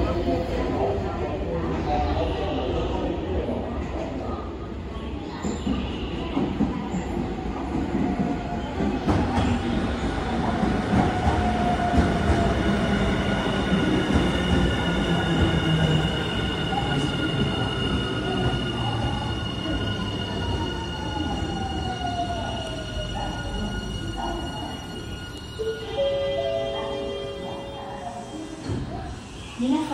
皆さ Yeah.